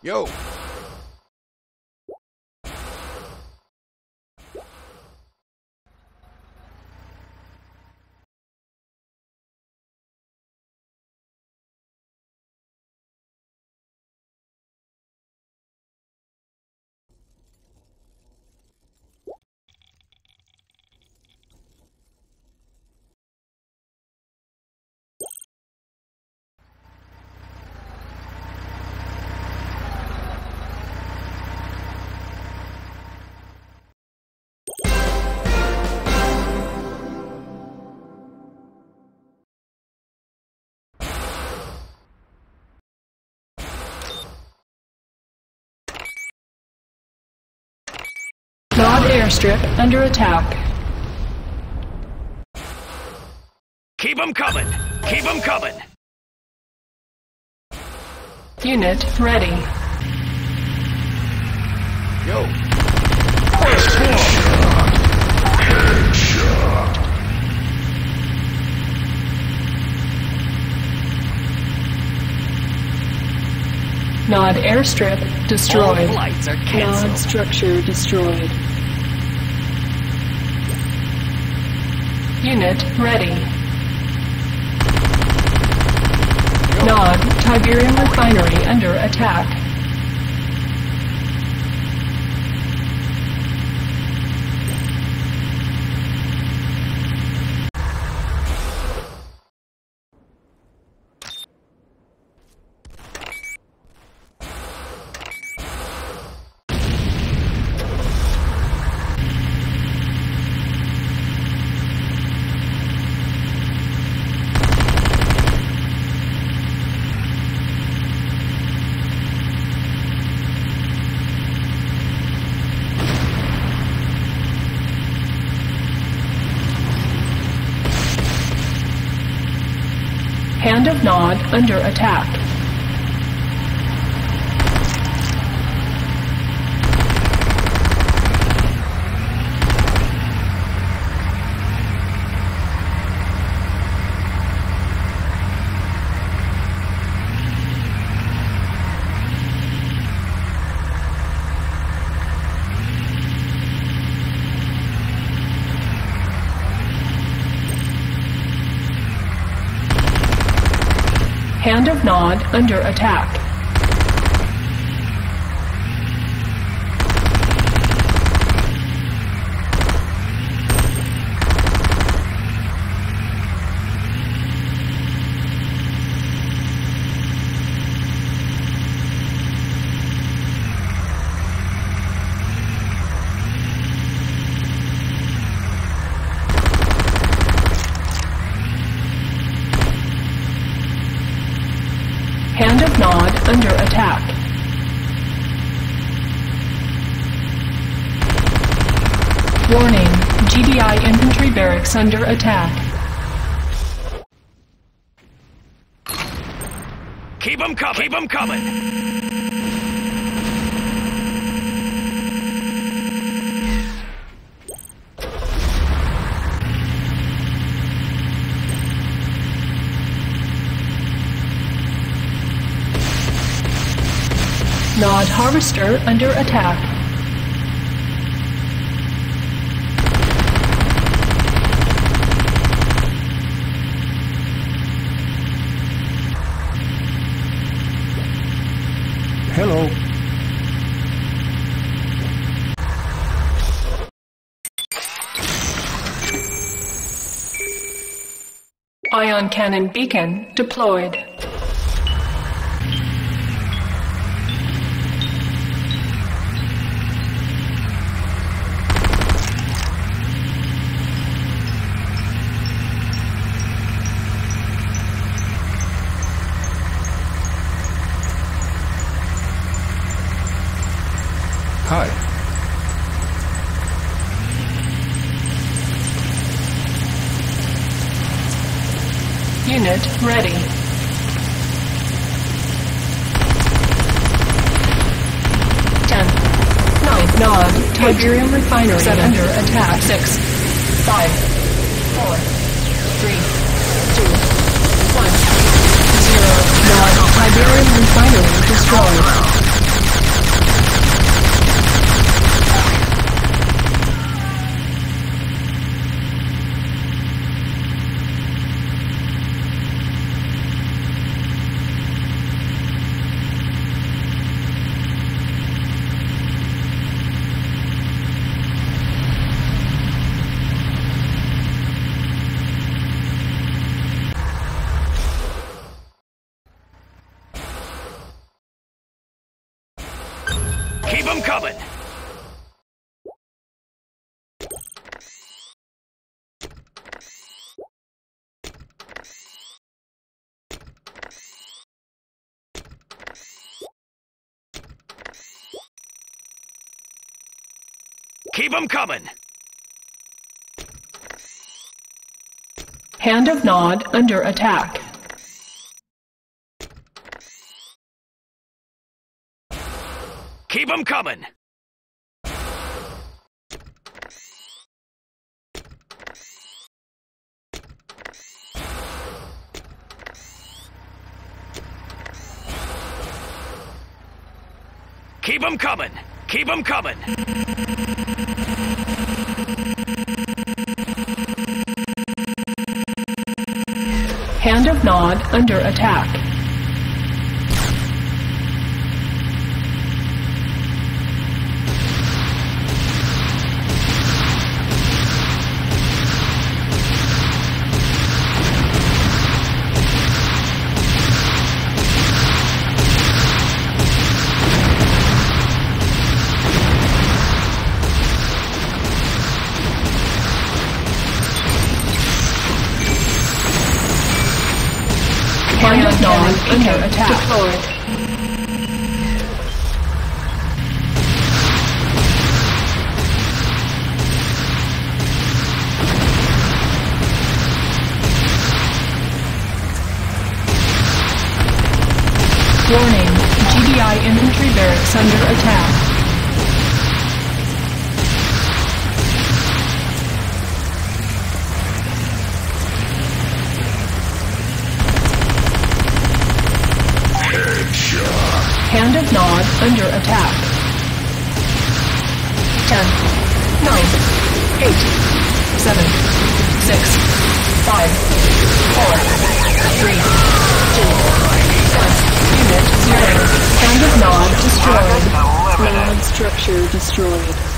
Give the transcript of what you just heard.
Yo. Airstrip under attack. Keep 'em coming! Keep 'em coming! Unit ready. Yo. Nod airstrip All destroyed. Nod structure destroyed. Unit ready. Nod Tiberium refinery under attack. Hand of Nod under attack. Hand of Nod under attack. Hand of Nod under attack. Warning, GDI infantry barracks under attack. Keep 'em coming! Keep 'em coming! Nod harvester under attack. Hello. Ion cannon beacon deployed. Hi. Unit ready. Ten. Nine. Nod. Tiberium refinery Seven. under attack. Six. Five. Four. Three. Two. One. Zero. Nod. Tiberium refinery destroyed. Keep them coming. Keep them coming. Hand of Nod under attack. Keep them coming. Keep them coming. Keep them coming. Hand of Nod under attack. Of Nod under attack. Deployed. Warning, GDI infantry barracks under attack. Under attack. Ten, nine, eight, seven, six, five, four, three, two, one. Unit zero. Hand of Nod destroyed. Nod structure destroyed.